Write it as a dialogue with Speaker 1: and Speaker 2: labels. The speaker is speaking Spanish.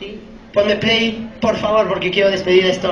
Speaker 1: Sí. Ponme play, por favor, porque quiero despedir esto.